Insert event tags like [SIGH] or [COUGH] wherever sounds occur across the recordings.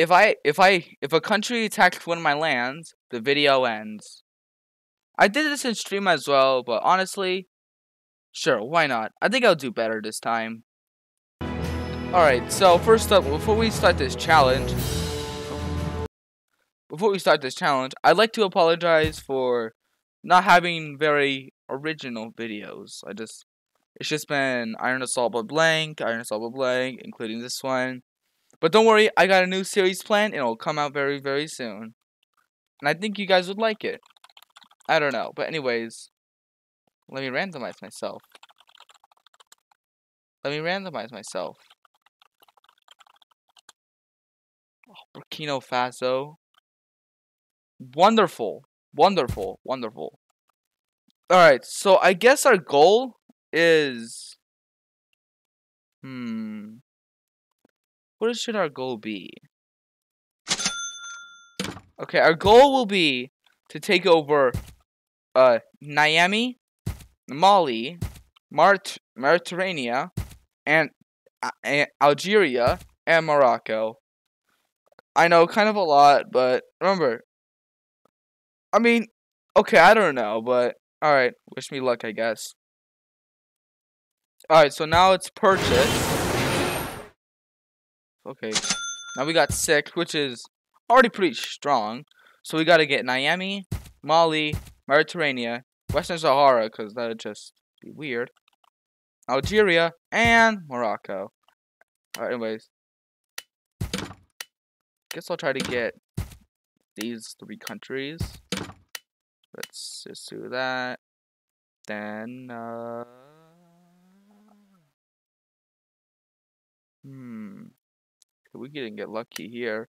if I if I if a country attacks one of my lands, the video ends. I did this in stream as well, but honestly, sure, why not? I think I'll do better this time. Alright, so first up, before we start this challenge, before we start this challenge, I'd like to apologize for not having very original videos. I just, it's just been Iron Assault but blank, Iron Assault but blank, including this one. But don't worry, I got a new series planned, and it'll come out very, very soon. And I think you guys would like it. I don't know, but anyways, let me randomize myself. Let me randomize myself. Oh, Burkina Faso. Wonderful. Wonderful. Wonderful. Alright, so I guess our goal is... Hmm. What should our goal be? Okay, our goal will be to take over uh Niamey, Mali, Mart Mauritania, and, uh, and Algeria and Morocco. I know, kind of a lot, but remember. I mean, okay, I don't know, but alright, wish me luck, I guess. Alright, so now it's purchase. Okay, now we got six, which is already pretty strong. So we gotta get Niamey, Mali, Mauritania, Western Sahara, because that would just be weird. Algeria, and Morocco. Alright, anyways. Guess I'll try to get these three countries. Let's just do that. Then, uh... Hmm. We didn't get lucky here.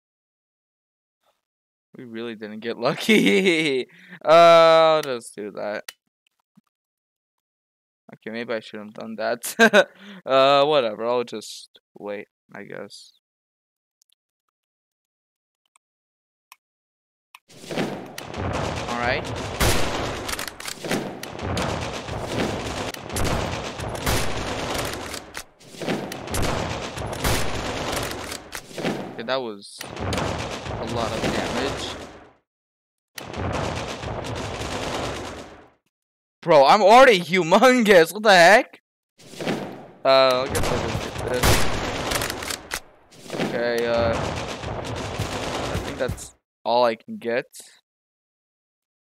We really didn't get [LAUGHS] lucky. uh, just do that. Okay, maybe I should have done that. [LAUGHS] uh, whatever. I'll just wait, I guess. Alright. That was a lot of damage. Bro, I'm already humongous. What the heck? Uh, I guess I'll just get this. Okay, uh, I think that's all I can get.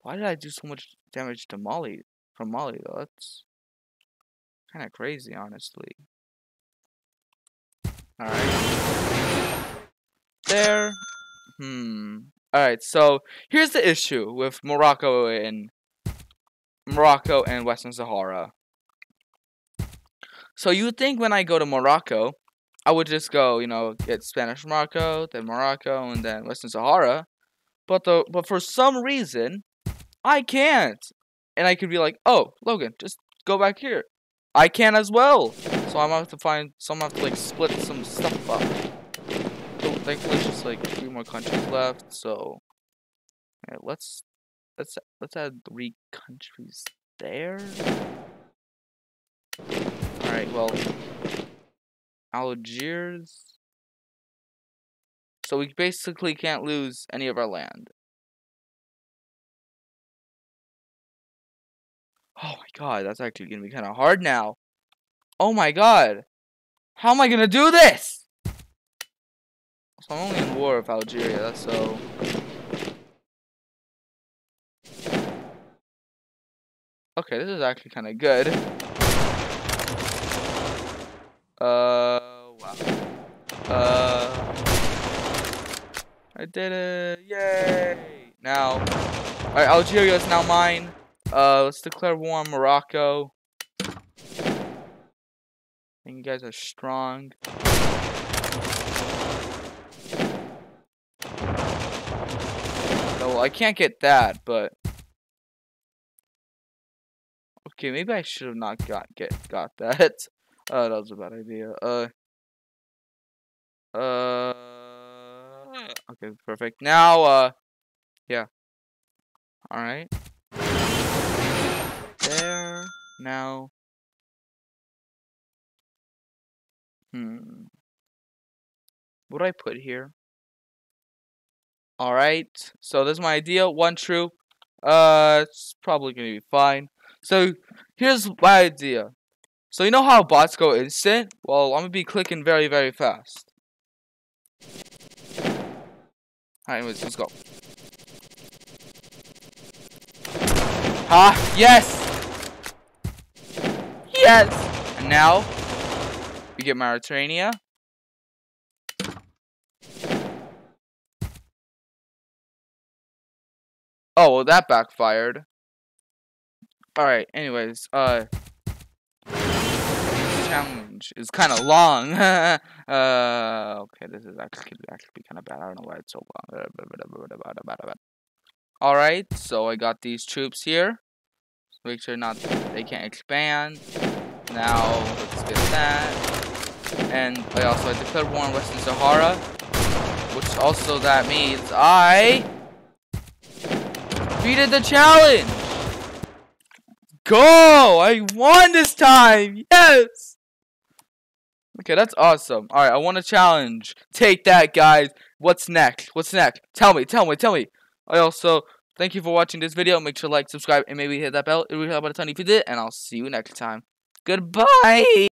Why did I do so much damage to Molly From Mali, though? That's kind of crazy, honestly. Alright. Hmm. Alright, so here's the issue with Morocco and Morocco and Western Sahara. So you think when I go to Morocco, I would just go, you know, get Spanish Morocco, then Morocco, and then Western Sahara. But the but for some reason, I can't. And I could be like, oh, Logan, just go back here. I can as well. So I'm gonna have to find so I'm gonna have to like split some stuff up. Thankfully it's just like three more countries left, so yeah, let's let's let's add three countries there. Alright, well Algiers. So we basically can't lose any of our land. Oh my god, that's actually gonna be kind of hard now. Oh my god. How am I gonna do this? Only in war with Algeria, so... Okay, this is actually kind of good. Uh, wow. Uh, I did it! Yay! Now, alright, Algeria is now mine. Uh, let's declare war on Morocco. Think you guys are strong. Oh, well, I can't get that, but okay, maybe I should have not got get got that. Uh, [LAUGHS] that was a bad idea. Uh, uh, okay, perfect. Now, uh, yeah. All right. There. Now. Hmm. What do I put here? Alright, so this is my idea. One troop. Uh, it's probably to be fine. So, here's my idea. So, you know how bots go instant? Well, I'm to be clicking very, very fast. Alright, anyways, let's go. Ha! Ah, yes! Yes! And now, we get Mauritania. Oh, well, that backfired. Alright, anyways, uh... Challenge is kind of long. [LAUGHS] uh, okay, this is actually, actually be kind of bad. I don't know why it's so long. Alright, so I got these troops here. Make sure not they can't expand. Now, let's get that. And I also declared war on Western Sahara. Which also that means I defeated the challenge! Go! I won this time! Yes! Okay, that's awesome. Alright, I won a challenge. Take that, guys. What's next? What's next? Tell me, tell me, tell me. I also, thank you for watching this video. Make sure to like, subscribe, and maybe hit that bell. It would help out a ton if you did, and I'll see you next time. Goodbye!